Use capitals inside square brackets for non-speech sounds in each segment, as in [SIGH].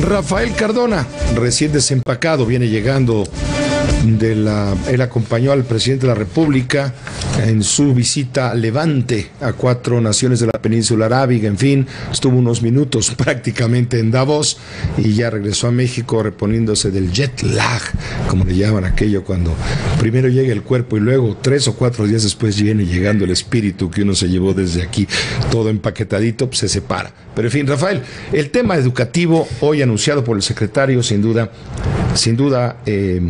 Rafael Cardona, recién desempacado, viene llegando de la. Él acompañó al presidente de la República en su visita Levante a cuatro naciones de la península arábiga. En fin, estuvo unos minutos [LAUGHS] prácticamente en Davos y ya regresó a México reponiéndose del jet lag, como le llaman aquello cuando primero llega el cuerpo y luego tres o cuatro días después viene llegando el espíritu que uno se llevó desde aquí, todo empaquetadito, pues se separa. Pero en fin, Rafael, el tema educativo hoy anunciado por el secretario, sin duda, sin duda eh,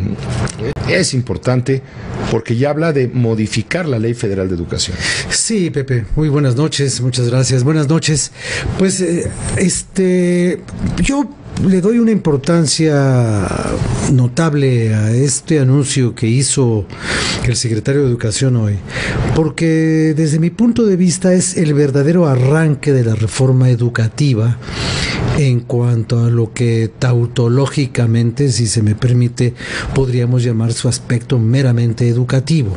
es importante porque ya habla de modificar la Ley Federal de Educación. Sí, Pepe, muy buenas noches, muchas gracias. Buenas noches. Pues eh, este yo le doy una importancia notable a este anuncio que hizo el secretario de Educación hoy, porque desde mi punto de vista es el verdadero arranque de la reforma educativa en cuanto a lo que tautológicamente, si se me permite, podríamos llamar su aspecto meramente educativo.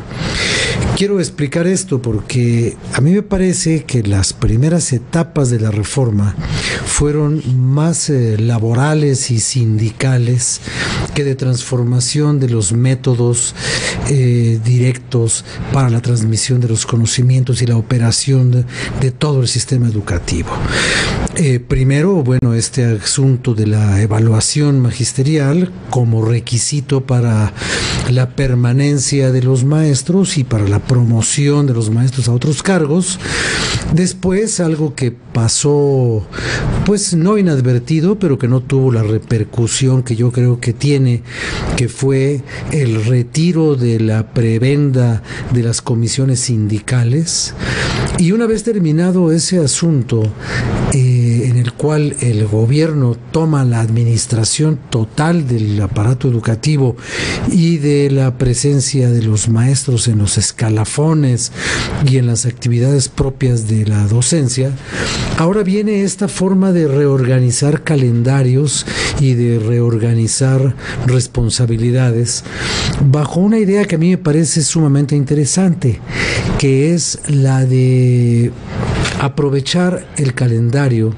Quiero explicar esto porque a mí me parece que las primeras etapas de la reforma fueron más eh, laborales y sindicales que de transformación de los métodos eh, directos para la transmisión de los conocimientos y la operación de, todo el sistema educativo. Eh, primero, bueno, este asunto de la evaluación magisterial como requisito para la permanencia de los maestros y para la promoción de los maestros a otros cargos. Después, algo que pasó, pues no inadvertido, pero que no tuvo la repercusión que yo creo que tiene, que fue el retiro de la prebenda de las comisiones sindicales. Y una vez terminado ese asunto, eh, cual el gobierno toma la administración total del aparato educativo y de la presencia de los maestros en los escalafones y en las actividades propias de la docencia, ahora viene esta forma de reorganizar calendarios y de reorganizar responsabilidades bajo una idea que a mí me parece sumamente interesante, que es la de aprovechar el calendario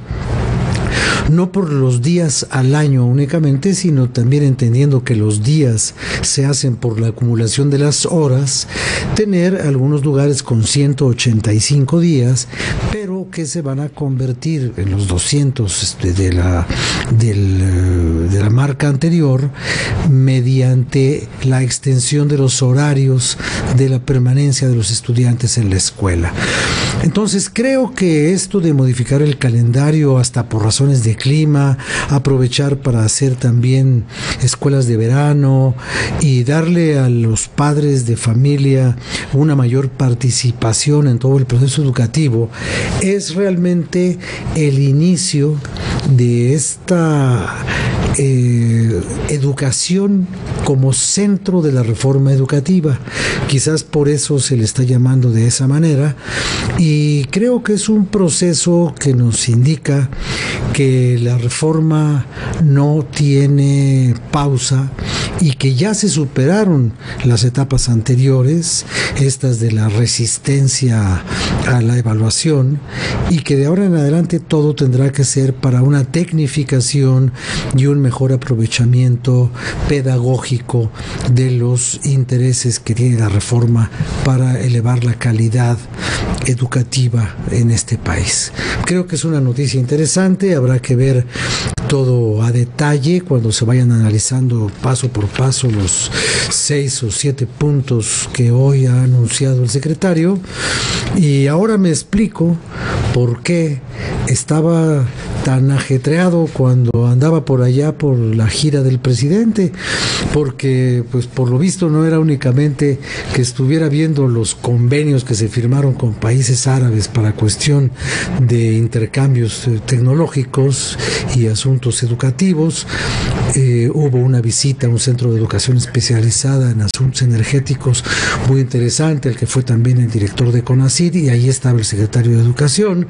no por los días al año únicamente, sino también entendiendo que los días se hacen por la acumulación de las horas, tener algunos lugares con 185 días, pero que se van a convertir en los 200 este, de la, del, de la marca anterior mediante la extensión de los horarios de la permanencia de los estudiantes en la escuela. Entonces creo que esto de modificar el calendario hasta por razones de clima, aprovechar para hacer también escuelas de verano y darle a los padres de familia una mayor participación en todo el proceso educativo, es realmente el inicio de esta eh, educación como centro de la reforma educativa. Quizás por eso se le está llamando de esa manera y creo que es un proceso que nos indica que la reforma no tiene pausa y que ya se superaron las etapas anteriores, estas de la resistencia a la evaluación, y que de ahora en adelante todo tendrá que ser para una tecnificación y un mejor aprovechamiento pedagógico de los intereses que tiene la reforma para elevar la calidad educativa en este país. Creo que es una noticia interesante, habrá que ver todo a detalle cuando se vayan analizando paso por paso los seis o siete puntos que hoy ha anunciado el secretario. Y ahora me explico por qué estaba tan ajetreado cuando andaba por allá por la gira del presidente, porque pues por lo visto no era únicamente que estuviera viendo los convenios que se firmaron con países árabes para cuestión de intercambios eh, tecnológicos y asuntos educativos, eh, hubo una visita a un centro de educación especializada en asuntos energéticos muy interesante, el que fue también el director de CONACID y ahí estaba el secretario de Educación,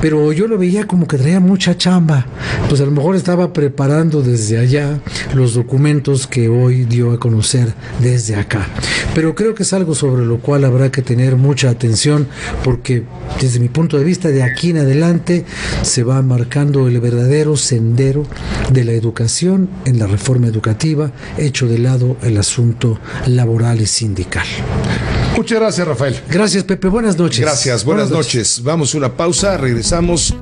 pero yo lo veía como que traía mucha chamba. Pues a lo mejor estaba preparando desde allá los documentos que hoy dio a conocer desde acá. Pero creo que es algo sobre lo cual habrá que tener mucha atención porque desde mi punto de vista de aquí en adelante se va marcando el verdadero sendero de la educación en la reforma educativa, hecho de lado el asunto laboral y sindical. Muchas gracias, Rafael. Gracias, Pepe. Buenas noches. Gracias, buenas, noches. Vamos a una pausa, regresamos.